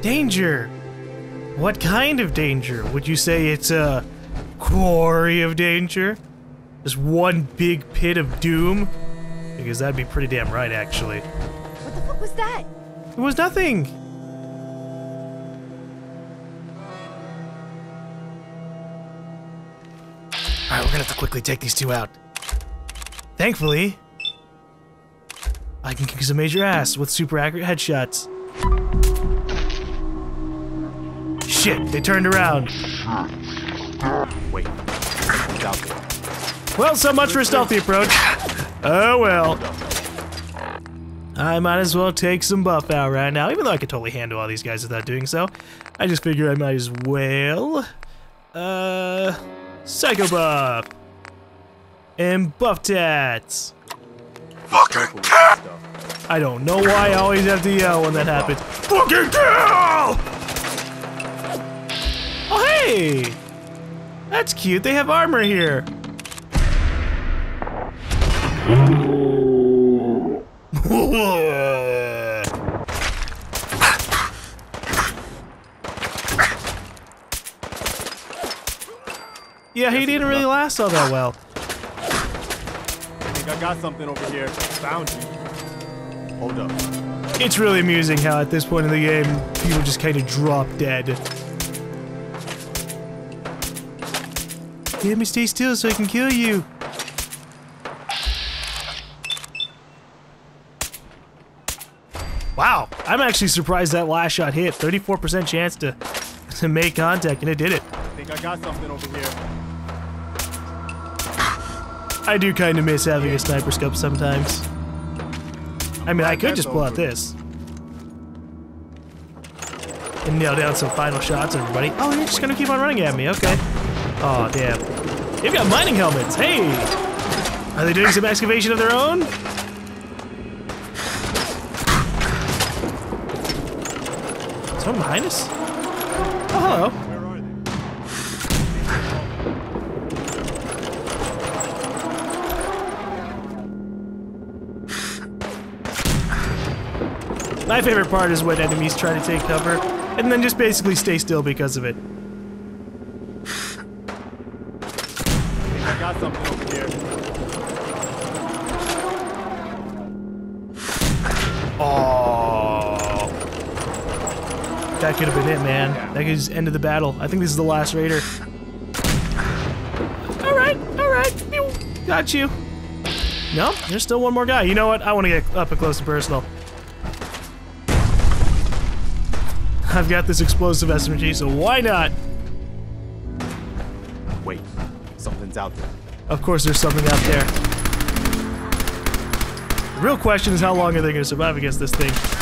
Danger! What kind of danger? Would you say it's a quarry of danger? Just one big pit of doom? Because that'd be pretty damn right, actually. What the fuck was that? It was nothing! Alright, we're gonna have to quickly take these two out. Thankfully, I can kick some major ass with super accurate headshots. Shit, they turned around. Wait. Well, so much for a stealthy approach. Oh well. I might as well take some buff out right now, even though I could totally handle all these guys without doing so. I just figure I might as well. Uh, Psycho Buff. And Buff Tats. Fucking cat! I don't know why I always have to yell when that happens. Fucking kill! Hey! That's cute. They have armor here. yeah, he didn't really last all that well. I think I got something over here. Found you. Hold up. It's really amusing how at this point in the game, people just kind of drop dead. Let me stay still so I can kill you. Wow, I'm actually surprised that last shot hit. 34% chance to, to make contact, and it did it. I think I got something over here. I do kind of miss having a sniper scope sometimes. I mean, I could just pull out this. And nail down some final shots, everybody. Oh, you're just gonna keep on running at me, okay. Oh, damn. They've got mining helmets, hey! Are they doing some excavation of their own? Someone behind us? Oh, hello. My favorite part is when enemies try to take cover, and then just basically stay still because of it. I think I got something over here. Oh. That could have been it, man. That could just ended the battle. I think this is the last raider. Alright, alright. Got you. No, there's still one more guy. You know what? I want to get up and close and personal. I've got this explosive SMG, so why not? Wait. Something's out there. Of course, there's something out there. The real question is how long are they going to survive against this thing?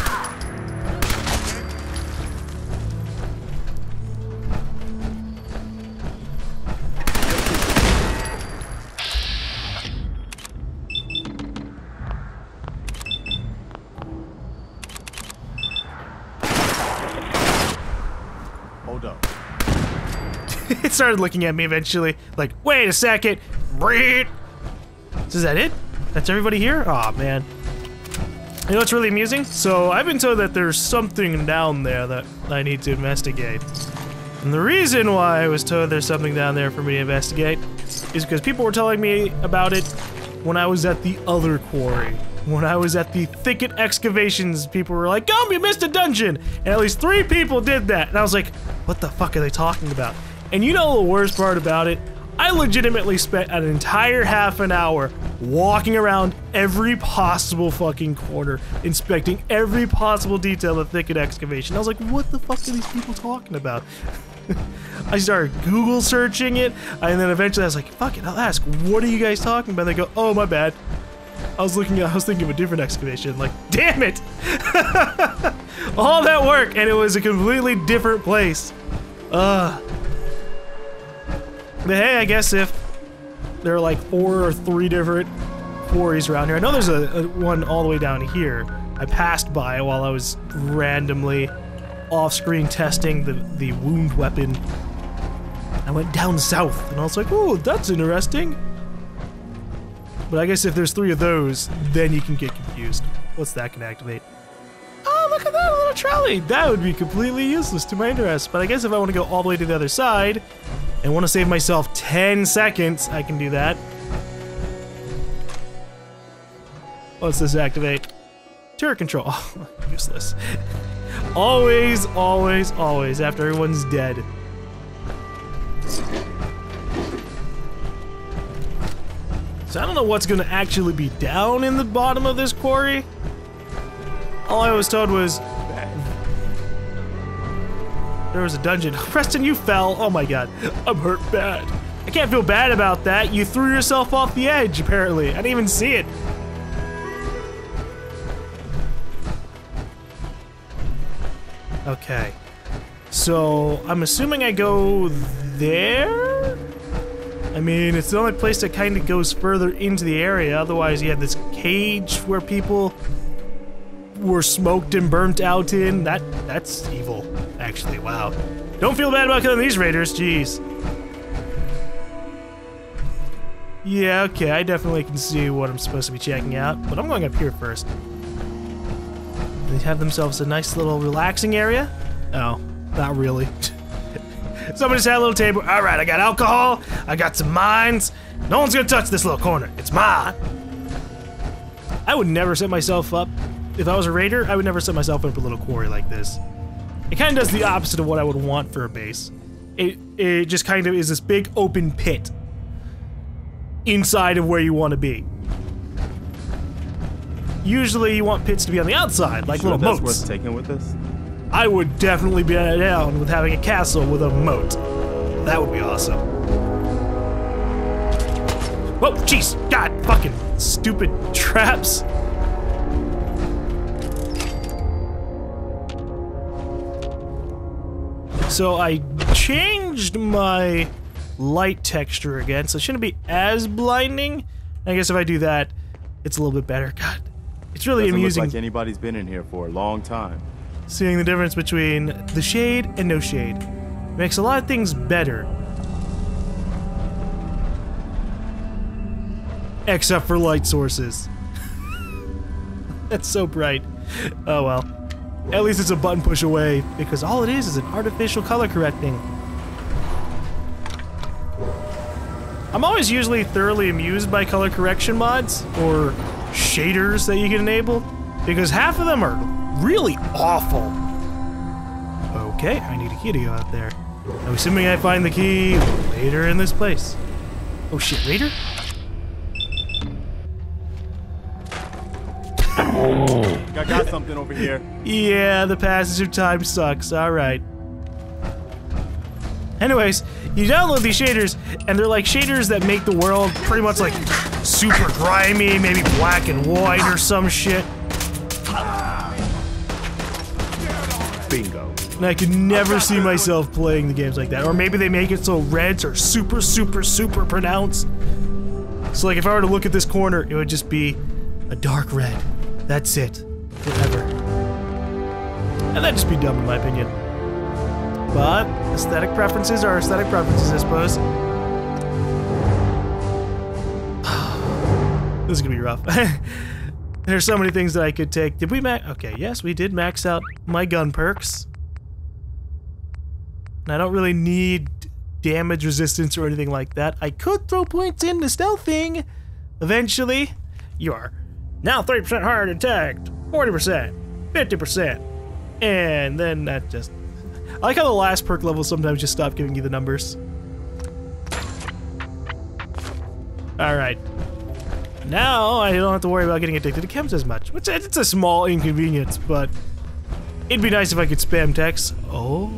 Started looking at me eventually, like, wait a second, breed. So is that it? That's everybody here? Aw, man. You know what's really amusing? So I've been told that there's something down there that I need to investigate. And the reason why I was told there's something down there for me to investigate is because people were telling me about it when I was at the other quarry. When I was at the thicket excavations, people were like, "Gumby, you missed a dungeon!" And at least three people did that. And I was like, what the fuck are they talking about? And you know the worst part about it? I legitimately spent an entire half an hour walking around every possible fucking corner, inspecting every possible detail of thicket excavation. I was like, what the fuck are these people talking about? I started Google searching it, and then eventually I was like, fuck it, I'll ask, what are you guys talking about? And They go, oh, my bad. I was looking at, I was thinking of a different excavation. Like, damn it! All that work, and it was a completely different place. Ugh. But hey, I guess if there are like four or three different quarries around here. I know there's a, a one all the way down here. I passed by while I was randomly off-screen testing the, the wound weapon. I went down south, and I was like, oh, that's interesting. But I guess if there's three of those, then you can get confused. What's that can activate? Oh, look at that, little trolley. That would be completely useless to my interest. But I guess if I want to go all the way to the other side and want to save myself 10 seconds, I can do that. Let's this activate? Turret control. Oh, useless. always, always, always after everyone's dead. So I don't know what's to actually be down in the bottom of this quarry. All I was told was there was a dungeon. Preston, you fell. Oh my god. I'm hurt bad. I can't feel bad about that. You threw yourself off the edge, apparently. I didn't even see it. Okay. So, I'm assuming I go there? I mean, it's the only place that kind of goes further into the area. Otherwise, you had this cage where people were smoked and burnt out in. That That's evil, actually. Wow. Don't feel bad about killing these raiders. Jeez. Yeah, okay, I definitely can see what I'm supposed to be checking out, but I'm going up here first. They have themselves a nice little relaxing area. Oh, not really. Somebody had a little table. All right, I got alcohol. I got some mines. No one's gonna touch this little corner. It's mine. I would never set myself up. If I was a raider, I would never set myself up a little quarry like this. It kind of does the opposite of what I would want for a base. It, it just kind of is this big open pit inside of where you want to be. Usually you want pits to be on the outside, like sure little that's moats. worth taking with us? I would definitely be down with having a castle with a moat. That would be awesome. Whoa, jeez, god, fucking stupid traps. So I changed my light texture again, so it shouldn't be as blinding. I guess if I do that, it's a little bit better. God, it's really Doesn't amusing look like anybody's been in here for a long time. seeing the difference between the shade and no shade. Makes a lot of things better. Except for light sources. That's so bright. Oh well. At least it's a button push away, because all it is is an artificial color correcting. I'm always usually thoroughly amused by color correction mods, or shaders that you can enable, because half of them are really awful. Okay, I need a key to go out there. I'm assuming I find the key later in this place. Oh shit, later? Oh. I got something over here. Yeah, the passage of time sucks. Alright. Anyways, you download these shaders, and they're like shaders that make the world pretty much like super grimy, maybe black and white or some shit. Bingo. And I could never see myself playing the games like that. Or maybe they make it so reds are super, super, super pronounced. So like if I were to look at this corner, it would just be a dark red. That's it. Forever. And that'd just be dumb in my opinion. But aesthetic preferences are aesthetic preferences, I suppose. this is gonna be rough. There's so many things that I could take. Did we max? Okay, yes, we did max out my gun perks. And I don't really need damage resistance or anything like that. I could throw points into stealthing eventually. You are now 30% higher detect, 40%, 50%. And then that just. I like how the last perk level sometimes just stop giving you the numbers. Alright. Now I don't have to worry about getting addicted to chems as much. Which it's a small inconvenience, but it'd be nice if I could spam text. Oh.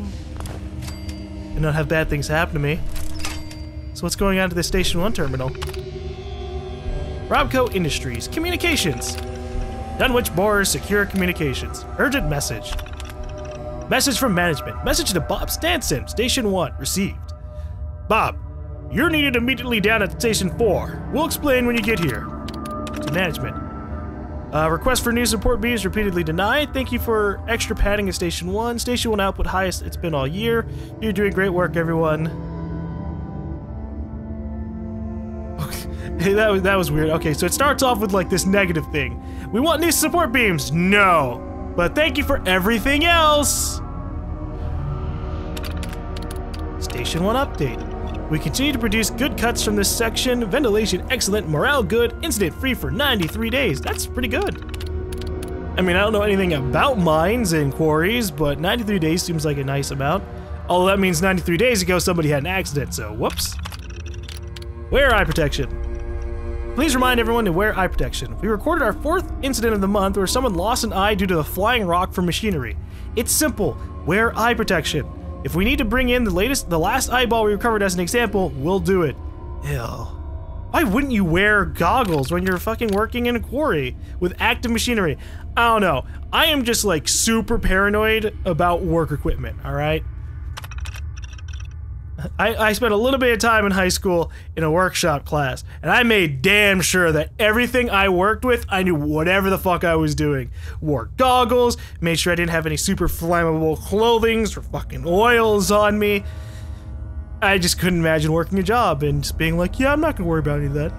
And not have bad things happen to me. So what's going on to the Station 1 terminal? Robco Industries. Communications. Dunwich Borers Secure Communications. Urgent message. Message from management. Message to Bob Stanson. Station 1. Received. Bob, you're needed immediately down at Station 4. We'll explain when you get here. To management. Uh, request for new support beams repeatedly denied. Thank you for extra padding at Station 1. Station 1 output highest it's been all year. You're doing great work, everyone. that was, that was weird. Okay, so it starts off with like this negative thing. We want new support beams. No. But thank you for everything else! Station 1 update. We continue to produce good cuts from this section. Ventilation excellent, morale good, incident free for 93 days. That's pretty good. I mean, I don't know anything about mines and quarries, but 93 days seems like a nice amount. Although that means 93 days ago somebody had an accident, so whoops. Wear eye protection. Please remind everyone to wear eye protection. We recorded our fourth incident of the month where someone lost an eye due to the flying rock from machinery. It's simple. Wear eye protection. If we need to bring in the latest, the last eyeball we recovered as an example, we'll do it. Ew. Why wouldn't you wear goggles when you're fucking working in a quarry with active machinery? I don't know. I am just like super paranoid about work equipment, alright? I, I spent a little bit of time in high school in a workshop class, and I made damn sure that everything I worked with, I knew whatever the fuck I was doing. Wore goggles, made sure I didn't have any super flammable clothings or fucking oils on me. I just couldn't imagine working a job and just being like, yeah, I'm not gonna worry about any of that.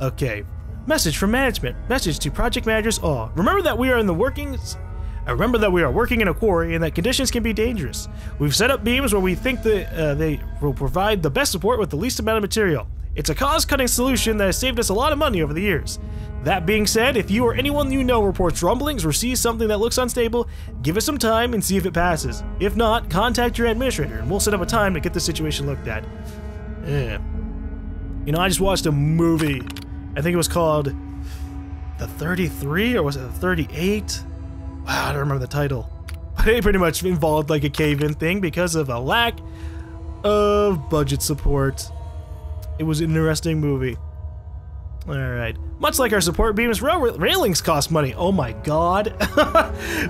Okay. Message from management. Message to project managers all. Remember that we are in the workings I remember that we are working in a quarry and that conditions can be dangerous. We've set up beams where we think that uh, they will provide the best support with the least amount of material. It's a cost-cutting solution that has saved us a lot of money over the years. That being said, if you or anyone you know reports rumblings or sees something that looks unstable, give us some time and see if it passes. If not, contact your administrator and we'll set up a time to get the situation looked at. Yeah. You know, I just watched a movie. I think it was called The 33 or was it The 38? Wow, I don't remember the title. But it pretty much involved like a cave-in thing because of a lack of budget support. It was an interesting movie. Alright. Much like our support beams, rail railings cost money. Oh my god.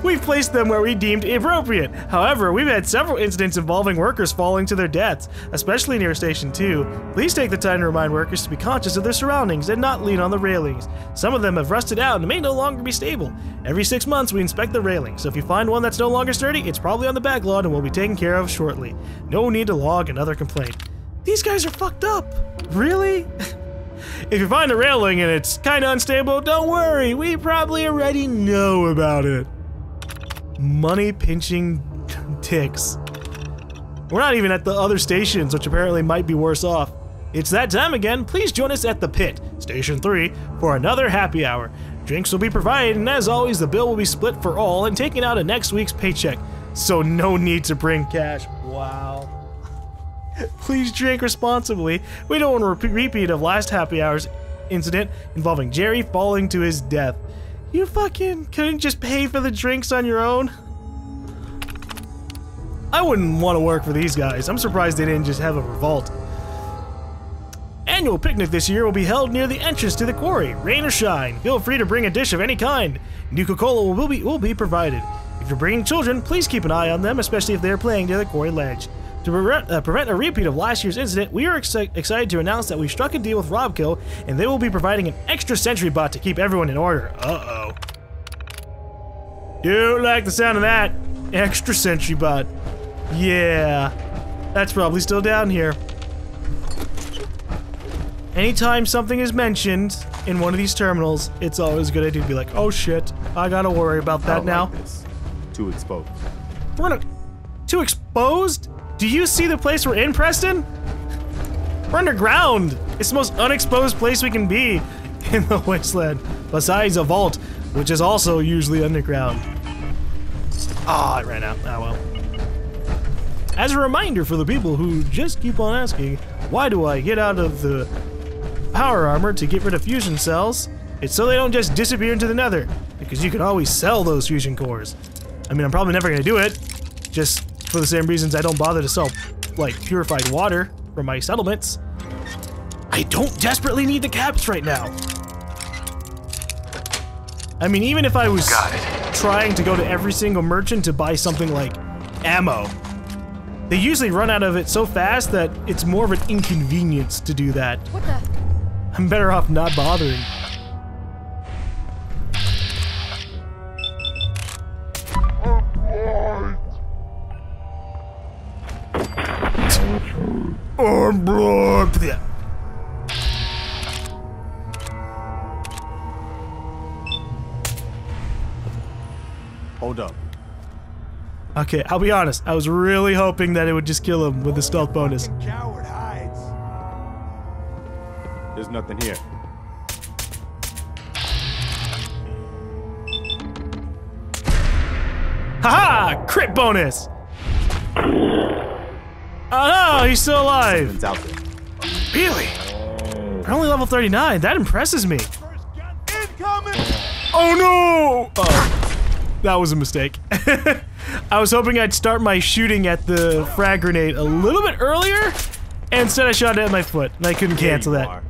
we've placed them where we deemed appropriate. However, we've had several incidents involving workers falling to their deaths, especially near Station 2. Please take the time to remind workers to be conscious of their surroundings and not lean on the railings. Some of them have rusted out and may no longer be stable. Every six months, we inspect the railing, so if you find one that's no longer sturdy, it's probably on the backlog and will be taken care of shortly. No need to log another complaint. These guys are fucked up. Really? If you find a railing and it's kind of unstable, don't worry, we probably already know about it. Money pinching ticks. We're not even at the other stations, which apparently might be worse off. It's that time again. Please join us at the pit, Station 3, for another happy hour. Drinks will be provided, and as always, the bill will be split for all and taken out of next week's paycheck. So no need to bring cash. Wow. Please drink responsibly. We don't want a repeat of last happy hours incident involving Jerry falling to his death. You fucking couldn't just pay for the drinks on your own? I wouldn't want to work for these guys. I'm surprised they didn't just have a revolt. Annual picnic this year will be held near the entrance to the quarry. Rain or shine, feel free to bring a dish of any kind. Nuka-Cola will be, will be provided. If you're bringing children, please keep an eye on them, especially if they're playing near the quarry ledge. To prevent, uh, prevent, a repeat of last year's incident, we are ex excited to announce that we struck a deal with Robkill, and they will be providing an extra sentry bot to keep everyone in order. Uh-oh. Don't like the sound of that. Extra sentry bot. Yeah. That's probably still down here. Anytime something is mentioned in one of these terminals, it's always a good idea to be like, oh shit, I gotta worry about that now. Like Too exposed. We're gonna... Too exposed? Do you see the place we're in, Preston? We're underground. It's the most unexposed place we can be in the wasteland, besides a vault, which is also usually underground. Ah, oh, it ran out. Ah, well. As a reminder for the people who just keep on asking, why do I get out of the power armor to get rid of fusion cells? It's so they don't just disappear into the nether, because you can always sell those fusion cores. I mean, I'm probably never going to do it, just for the same reasons I don't bother to sell, like, purified water from my settlements. I don't desperately need the caps right now. I mean, even if I was trying to go to every single merchant to buy something like ammo, they usually run out of it so fast that it's more of an inconvenience to do that. What the? I'm better off not bothering. On board. Yeah. Okay, I'll be honest. I was really hoping that it would just kill him with the stealth bonus. Coward hides. There's nothing here. Haha! Crit bonus! Oh no, he's still alive! It's out there. Really? We're only level 39. That impresses me. Incoming! Oh no! Oh, that was a mistake. I was hoping I'd start my shooting at the frag grenade a little bit earlier, instead I shot it at my foot, and I couldn't cancel you that. are.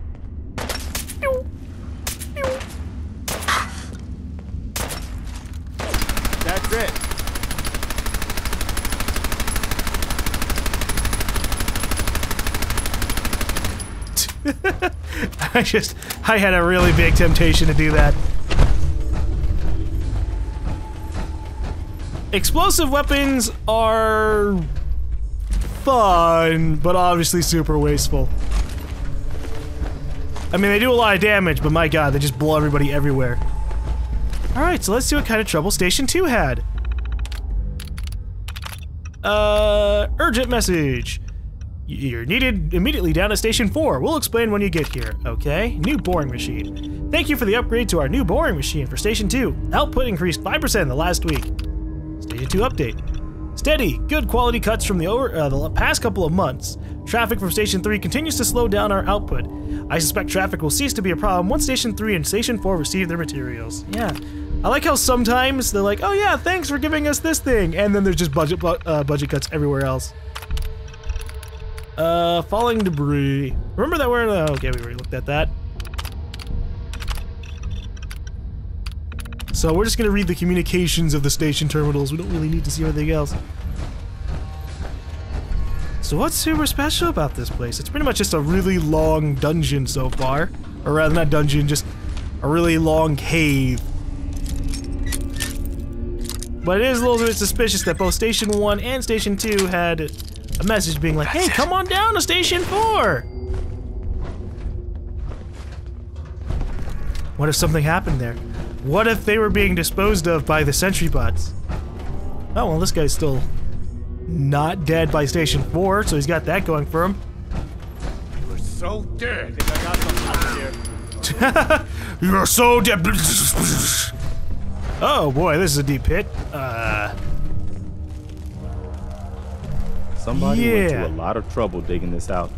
That's it. I just, I had a really big temptation to do that. Explosive weapons are fun, but obviously super wasteful. I mean, they do a lot of damage, but my god, they just blow everybody everywhere. Alright, so let's see what kind of trouble Station 2 had. Uh, urgent message. You're needed immediately down at Station 4. We'll explain when you get here, okay? New boring machine. Thank you for the upgrade to our new boring machine for Station 2. Output increased 5% in the last week. Station 2 update. Steady, good quality cuts from the, over, uh, the past couple of months. Traffic from Station 3 continues to slow down our output. I suspect traffic will cease to be a problem once Station 3 and Station 4 receive their materials. Yeah. I like how sometimes they're like, oh yeah, thanks for giving us this thing, and then there's just budget, bu- uh, budget cuts everywhere else. Uh, falling debris. Remember that we're uh, okay. We already looked at that. So we're just gonna read the communications of the station terminals. We don't really need to see anything else. So what's super special about this place? It's pretty much just a really long dungeon so far, or rather not dungeon, just a really long cave. But it is a little bit suspicious that both Station 1 and Station 2 had a message being like, hey, come on down to Station 4! What if something happened there? What if they were being disposed of by the sentry bots? Oh, well, this guy's still not dead by Station 4, so he's got that going for him. You are so I dead. think I got something here. You're so dead. Oh boy, this is a deep pit. Uh, Somebody went Yeah. to a lot of trouble digging this out.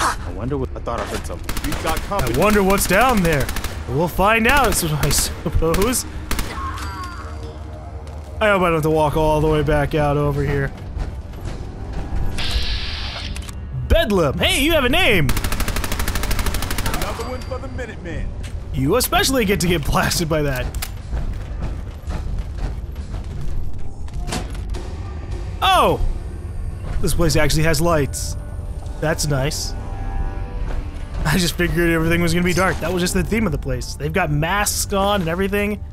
I wonder what. I thought I heard something. We've got company. I wonder what's down there. We'll find out, so I suppose. I hope I don't have to walk all the way back out over here. Bedlam! Hey, you have a name! Another one for the Minutemen. You especially get to get blasted by that. Oh! This place actually has lights. That's nice. I just figured everything was gonna be dark. That was just the theme of the place. They've got masks on and everything.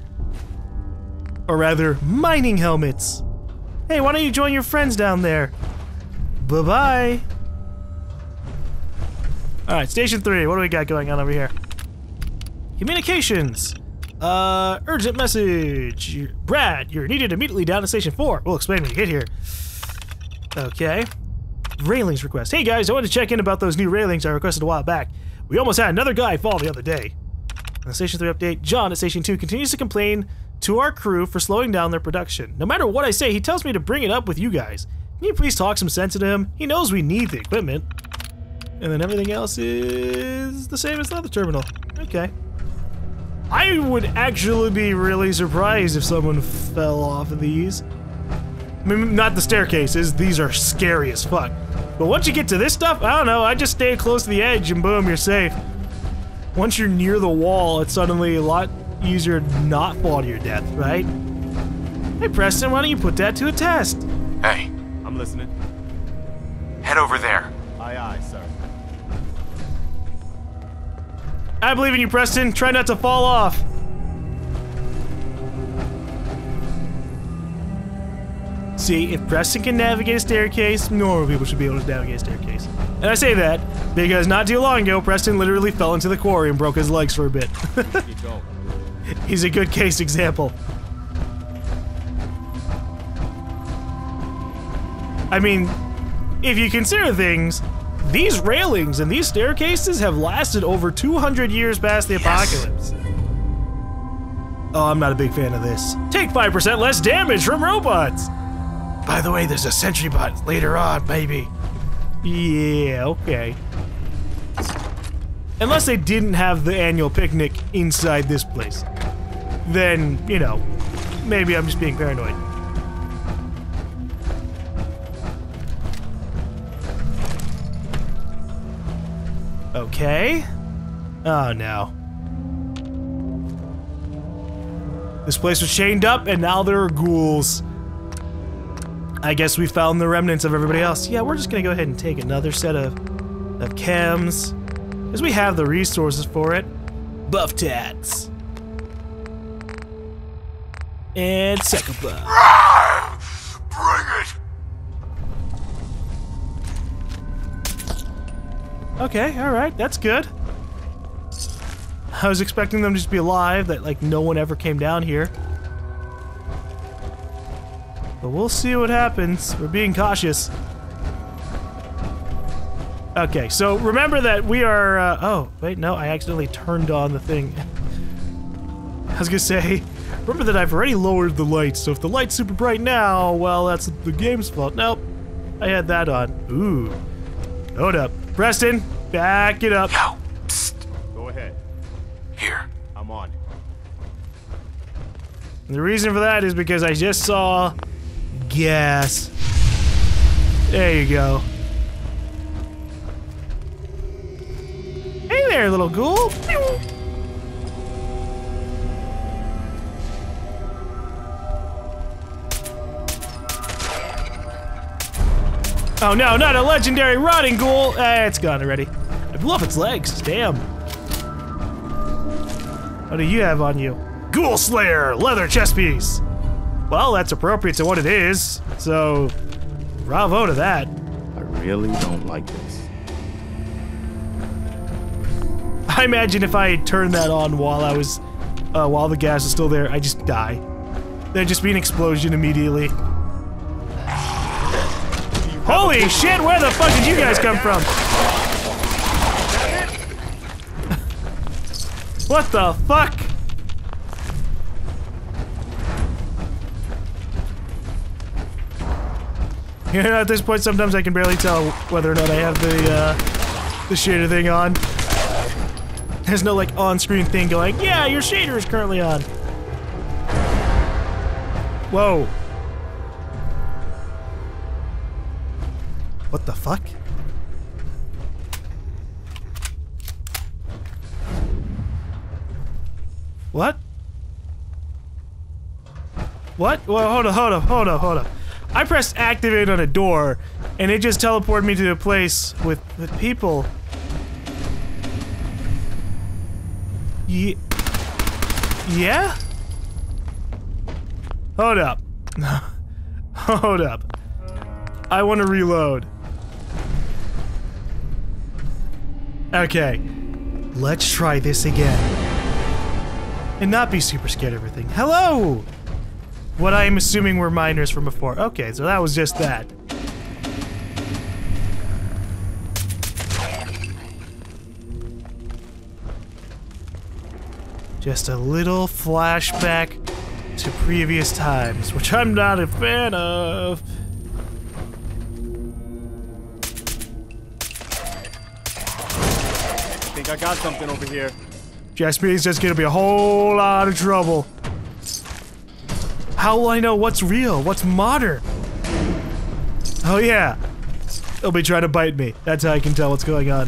Or rather, mining helmets. Hey, why don't you join your friends down there? Bye-bye. Alright, station three. What do we got going on over here? Communications. Uh, urgent message. Brad, you're needed immediately down to station four. We'll explain when you get here. Okay. Railings request. Hey guys, I wanted to check in about those new railings I requested a while back. We almost had another guy fall the other day. On the Station 3 update, John at Station 2 continues to complain to our crew for slowing down their production. No matter what I say, he tells me to bring it up with you guys. Can you please talk some sense into him? He knows we need the equipment. And then everything else is the same as the other terminal. Okay. I would actually be really surprised if someone fell off of these. I mean, not the staircases, these are scary as fuck. But once you get to this stuff, I don't know, I just stay close to the edge and boom, you're safe. Once you're near the wall, it's suddenly a lot easier to not fall to your death, right? Hey Preston, why don't you put that to a test? Hey, I'm listening. head over there. Aye, aye, sir. I believe in you, Preston. Try not to fall off. See, if Preston can navigate a staircase, normal people should be able to navigate a staircase. And I say that because not too long ago, Preston literally fell into the quarry and broke his legs for a bit. He's a good case example. I mean, if you consider things, these railings and these staircases have lasted over 200 years past the apocalypse. Oh, I'm not a big fan of this. Take 5% less damage from robots! By the way, there's a sentry bot later on, maybe. Yeah, okay. Unless they didn't have the annual picnic inside this place. Then, you know, maybe I'm just being paranoid. Okay. Oh no. This place was chained up and now there are ghouls. I guess we found the remnants of everybody else. Yeah, we're just gonna go ahead and take another set of, of chems. Because we have the resources for it. Buff tats. And second buff. Bring it! Okay, alright, that's good. I was expecting them to just be alive, that like no one ever came down here. But we'll see what happens. We're being cautious. Okay, so remember that we are, uh, oh, wait, no, I accidentally turned on the thing. I was gonna say, remember that I've already lowered the lights, so if the light's super bright now, well, that's the game's fault. Nope, I had that on. Ooh. Hold up. Preston, back it up. Yo, psst. Go ahead. Here. I'm on. And the reason for that is because I just saw gas. There you go. Hey there, little ghoul. Oh no, not a legendary rotting ghoul! Eh, it's gone already. I blew off its legs, damn. What do you have on you? Ghoul Slayer, leather chest piece. Well, that's appropriate to what it is, so bravo to that. I really don't like this. I imagine if I turned that on while I was, uh, while the gas is still there, I just die. There'd just be an explosion immediately. Holy shit, where the fuck did you guys come from? what the fuck? At this point, sometimes I can barely tell whether or not I have the, uh, the shader thing on. There's no, like, on-screen thing going, yeah, your shader is currently on. Whoa. What the fuck? What? What? Well, hold up, hold up, hold up, hold up. I pressed activate on a door, and it just teleported me to a place with, with people. Ye yeah? Hold up. hold up. I want to reload. Okay. Let's try this again. And not be super scared of everything. Hello! What I am assuming were miners from before. Okay, so that was just that. Just a little flashback to previous times, which I'm not a fan of. I think I got something over here. Just means there's gonna be a whole lot of trouble. How will I know what's real, what's modern? Oh yeah, they'll be trying to bite me. That's how I can tell what's going on.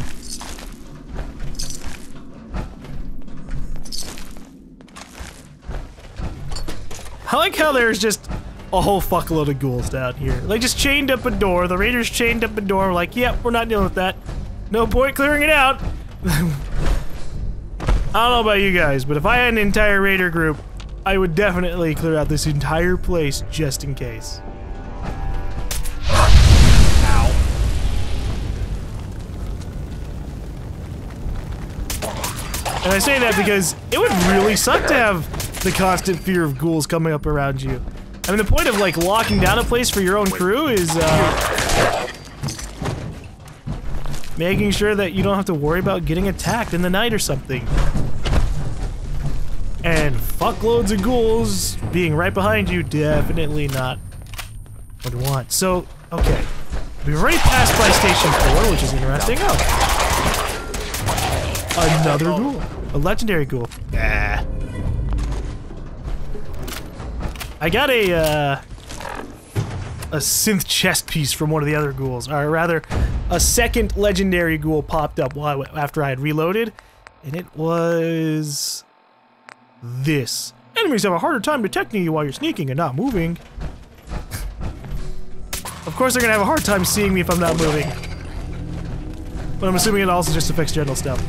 I like how there's just a whole fuckload of ghouls down here. They just chained up a door. The raiders chained up a door. Like, yep, we're not dealing with that. No point clearing it out. I don't know about you guys, but if I had an entire raider group, I would definitely clear out this entire place just in case. And I say that because it would really suck to have the constant fear of ghouls coming up around you. I mean, the point of like locking down a place for your own crew is uh, making sure that you don't have to worry about getting attacked in the night or something. And fuckloads of ghouls being right behind you, definitely not what you want. So, okay. We've already passed by Station 4, which is interesting. Oh. Another ghoul. A legendary ghoul. Ah. I got a, uh, a synth chest piece from one of the other ghouls, or rather, a second legendary ghoul popped up while I, after I had reloaded, and it was this. Enemies have a harder time detecting you while you're sneaking and not moving. of course, they're gonna have a hard time seeing me if I'm not moving. But I'm assuming it also just affects general stuff.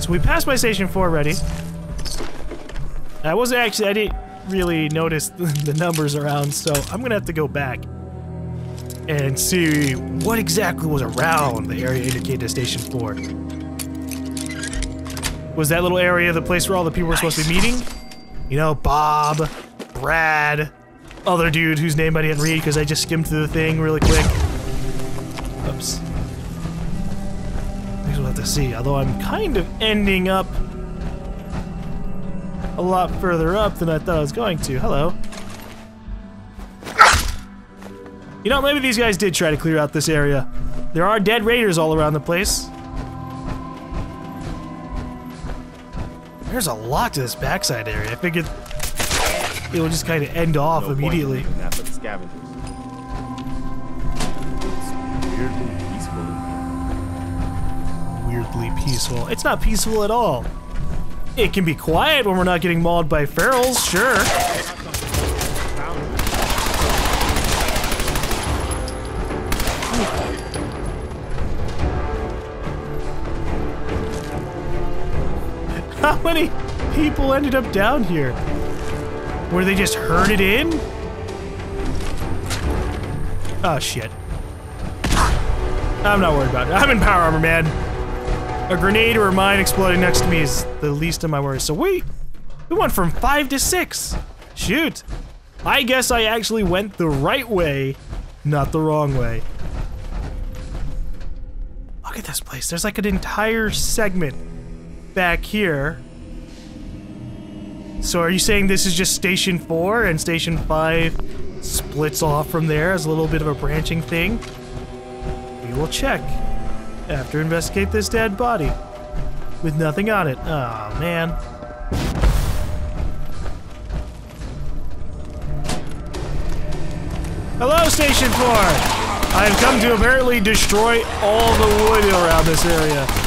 So we passed by Station 4 already. I wasn't actually, I didn't really notice the numbers around, so I'm gonna have to go back and see what exactly was around the area indicated as Station 4. Was that little area the place where all the people were supposed to be meeting? You know, Bob, Brad, other dude whose name I didn't read because I just skimmed through the thing really quick. Oops. I guess we'll have to see, although I'm kind of ending up a lot further up than I thought I was going to. Hello. You know, maybe these guys did try to clear out this area. There are dead raiders all around the place. There's a lot to this backside area. I figured it will just kind of end off No point immediately. in that the scavengers. It's weirdly peaceful. Weirdly peaceful. It's not peaceful at all. It can be quiet when we're not getting mauled by ferals, sure. How many people ended up down here? Were they just herded in? Oh shit. I'm not worried about it. I'm in power armor, man. A grenade or a mine exploding next to me is the least of my worries. So wait, we went from five to six. Shoot. I guess I actually went the right way, not the wrong way. Look at this place. There's like an entire segment back here. So are you saying this is just Station 4 and Station 5 splits off from there as a little bit of a branching thing? We will check after investigate this dead body with nothing on it. Oh man. Hello, Station 4! I have come to apparently destroy all the wood around this area.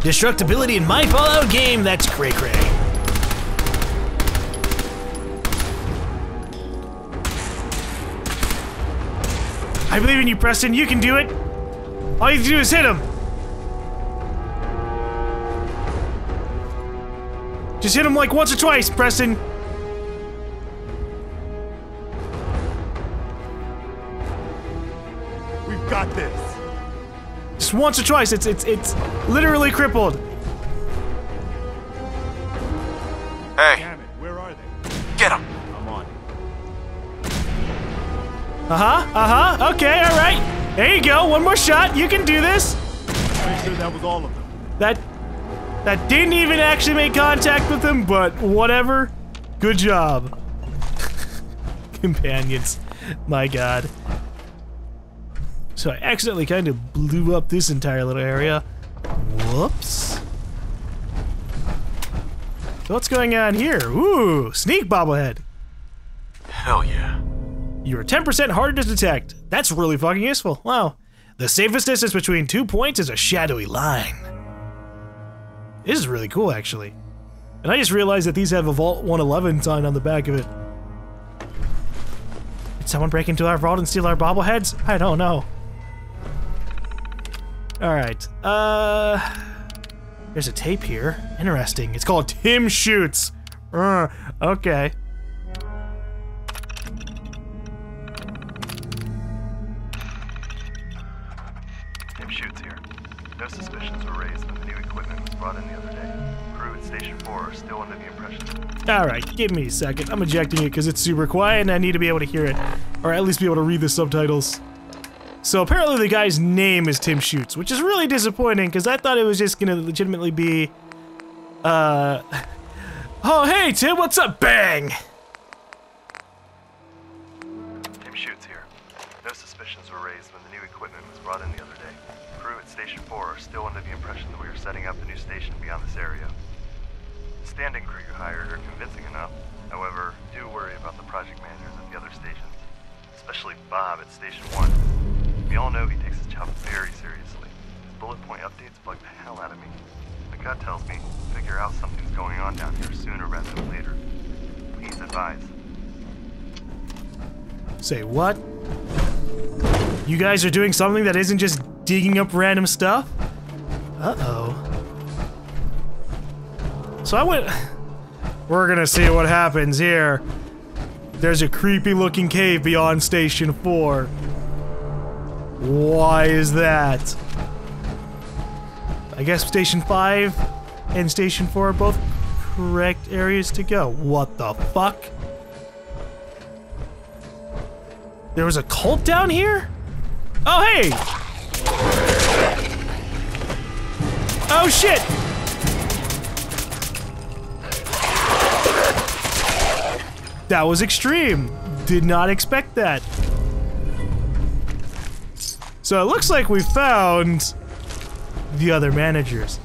Destructibility in my Fallout game, that's cray cray. I believe in you, Preston. You can do it. All you have to do is hit him. Just hit him like once or twice, Preston. Just once or twice. It's it's it's literally crippled. Hey, Damn it, where are they? get him! I'm on. Uh huh. Uh huh. Okay. All right. There you go. One more shot. You can do this. Pretty sure that was all of them. That that didn't even actually make contact with him, but whatever. Good job. Companions. My god. So I accidentally kind of blew up this entire little area. Whoops. So what's going on here? Ooh, sneak bobblehead. Hell yeah. You're 10% harder to detect. That's really fucking useful. Wow. The safest distance between two points is a shadowy line. This is really cool, actually. And I just realized that these have a Vault 111 sign on the back of it. Did someone break into our vault and steal our bobbleheads? I don't know. Alright, uh... There's a tape here. Interesting. It's called Tim Shoots. Uh, okay. Tim Shoots here. No suspicions were raised when the new equipment was brought in the other day. Crew at Station 4 are still under the impression. Alright, give me a second. I'm ejecting it because it's super quiet and I need to be able to hear it. Or at least be able to read the subtitles. So apparently the guy's name is Tim Shoots, which is really disappointing because I thought it was just gonna legitimately be... Uh... Oh, hey, Tim, what's up? Bang! Tim Shoots here. No suspicions were raised when the new equipment was brought in the other day. Crew at Station 4 are still under the impression that we are setting up a new station beyond this area. The standing crew you hired are convincing enough. However, do worry about the project managers at the other stations, especially Bob at Station 1. We all know he takes his job very seriously. His bullet point updates bug the hell out of me. My gut tells me figure out something's going on down here sooner rather than later. Please advise. Say what? You guys are doing something that isn't just digging up random stuff? Uh-oh. So I went... We're gonna see what happens here. There's a creepy looking cave beyond Station 4. Why is that? I guess Station 5 and Station 4 are both correct areas to go. What the fuck? There was a cult down here? Oh, hey! Oh, shit! That was extreme. Did not expect that. So it looks like we found the other managers.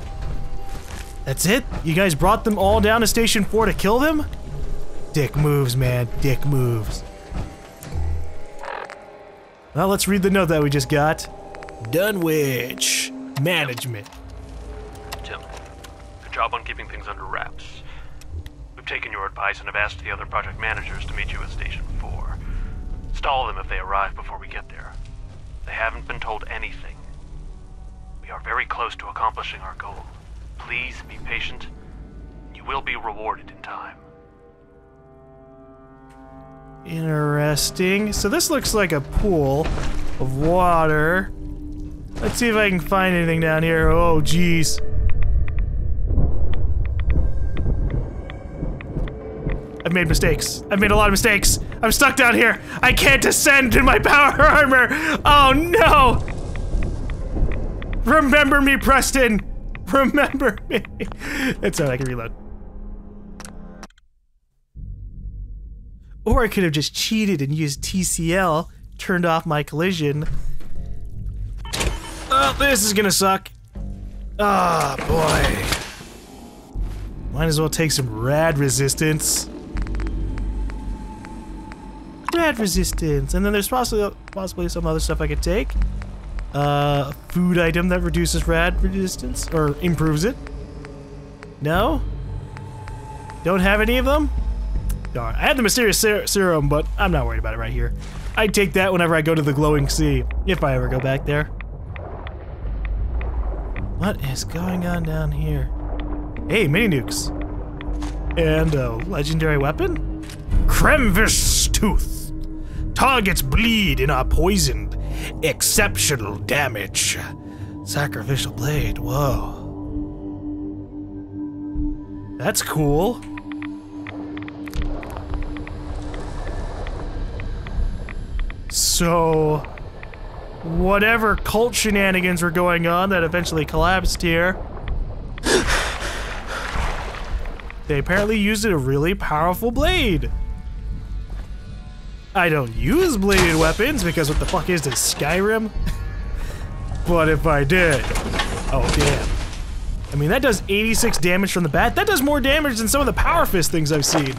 That's it? You guys brought them all down to Station 4 to kill them? Dick moves, man. Dick moves. Well, let's read the note that we just got. Dunwich. Management. Tim, good job on keeping things under wraps. We've taken your advice and have asked the other project managers to meet you at Station 4. Stall them if they arrive before we get there. They haven't been told anything. We are very close to accomplishing our goal. Please be patient. You will be rewarded in time. Interesting. So this looks like a pool of water. Let's see if I can find anything down here. Oh, jeez. I've made mistakes. I've made a lot of mistakes. I'm stuck down here. I can't ascend in my power armor. Oh no. Remember me, Preston. Remember me. It's alright, I can reload. Or I could have just cheated and used TCL, turned off my collision. Oh, this is gonna suck. Ah, boy. Might as well take some rad resistance. Rad resistance. And then there's possibly, possibly some other stuff I could take. Uh, a food item that reduces rad resistance, or improves it. No? Don't have any of them? Darn. I had the mysterious ser serum, but I'm not worried about it right here. I'd take that whenever I go to the glowing sea, if I ever go back there. What is going on down here? Hey, mini nukes. And a legendary weapon? Kremvh's Tooth. Targets bleed and are poisoned. Exceptional damage. Sacrificial blade. Whoa. That's cool. So, whatever cult shenanigans were going on that eventually collapsed here, they apparently used a really powerful blade. I don't use bladed weapons because what the fuck is this, Skyrim? but if I did, oh damn. I mean, that does 86 damage from the bat. That does more damage than some of the Power Fist things I've seen.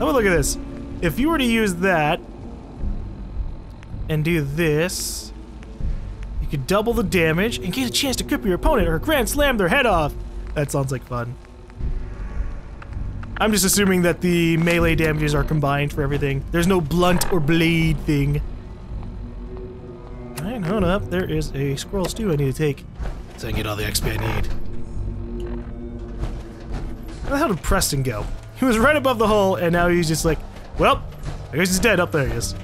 A look at this. If you were to use that, and do this, you could double the damage and get a chance to cripple your opponent or grand slam their head off. That sounds like fun. I'm just assuming that the melee damages are combined for everything. There's no blunt or blade thing. Alright, hold up. There is a squirrel stew I need to take so I can get all the XP I need. Where the hell did Preston go? He was right above the hole and now he's just like, well, I guess he's dead. Up there he is.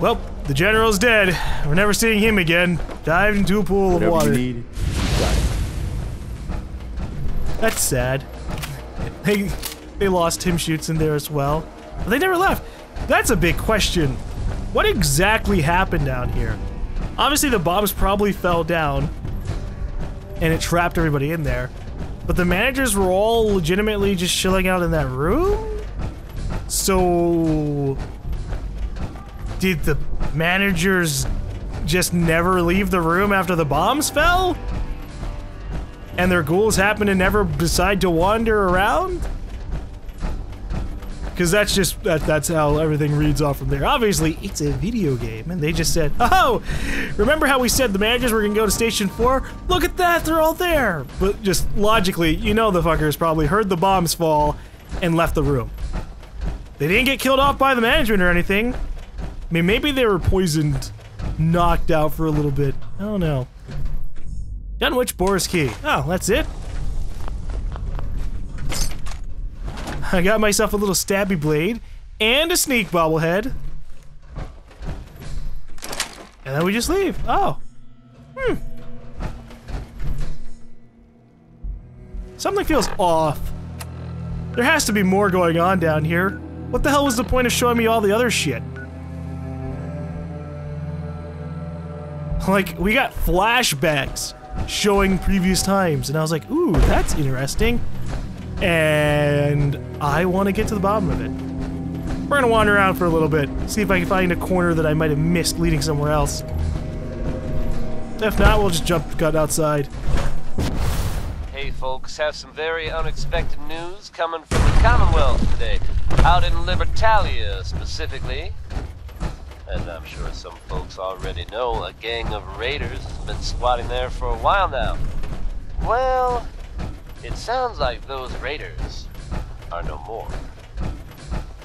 Well, the general's dead. We're never seeing him again. Dived into a pool Whatever of water. you need, you got it. That's sad. They they lost Tim Shoots in there as well. But they never left. That's a big question. What exactly happened down here? Obviously the bombs probably fell down and it trapped everybody in there. But the managers were all legitimately just chilling out in that room? So did the managers just never leave the room after the bombs fell? And their ghouls happen to never decide to wander around? Because that's just that, that's how everything reads off from there. Obviously, it's a video game, and they just said, "Oh, remember how we said the managers were gonna go to Station 4? Look at that, they're all there." But just logically, you know, the fuckers probably heard the bombs fall and left the room. They didn't get killed off by the management or anything. I mean, maybe they were poisoned, knocked out for a little bit. I don't know. Dunwich Borers Key. Oh, that's it. I got myself a little stabby blade and a sneak bobblehead. And then we just leave. Oh. Hmm. Something feels off. There has to be more going on down here. What the hell was the point of showing me all the other shit? Like, we got flashbacks showing previous times, and I was like, ooh, that's interesting and I want to get to the bottom of it. We're gonna wander around for a little bit, see if I can find a corner that I might have missed leading somewhere else. If not, we'll just jump cut outside. Hey folks, have some very unexpected news coming from the Commonwealth today. Out in Libertalia, specifically. And I'm sure some folks already know a gang of raiders has been squatting there for a while now. Well, it sounds like those raiders are no more.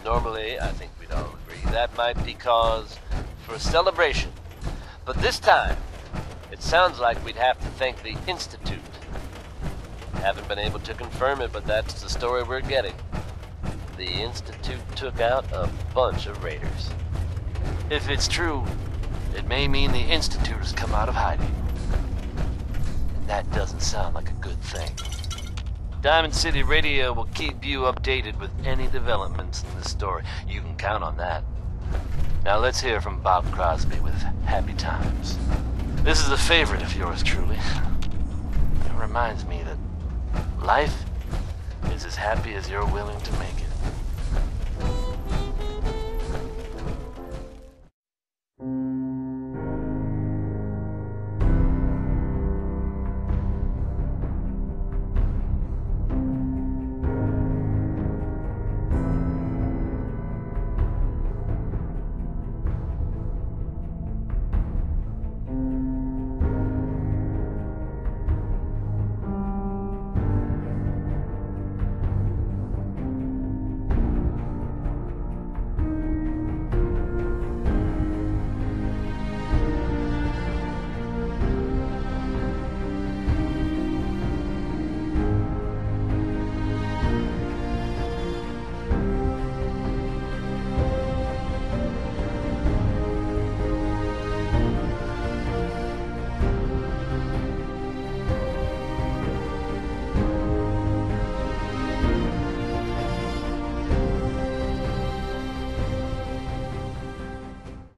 Normally, I think we'd all agree that might be cause for a celebration. But this time, it sounds like we'd have to thank the Institute. Haven't been able to confirm it, but that's the story we're getting. The Institute took out a bunch of raiders. If it's true, it may mean the Institute has come out of hiding. And that doesn't sound like a good thing. Diamond City Radio will keep you updated with any developments in this story. You can count on that. Now let's hear from Bob Crosby with Happy Times. This is a favorite of yours truly. It reminds me that life is as happy as you're willing to make it.